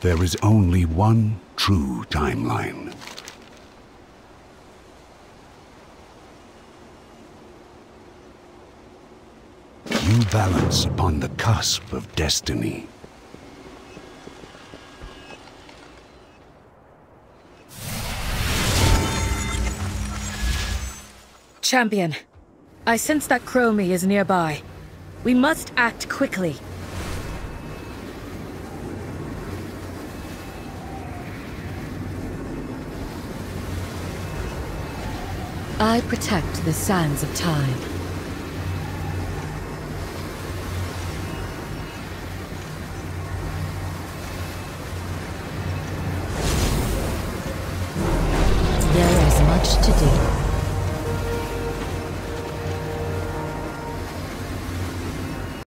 There is only one true timeline. You balance upon the cusp of destiny. Champion, I sense that Chromie is nearby. We must act quickly. I protect the sands of time. There is much to do.